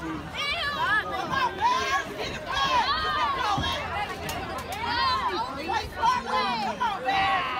Come on, man.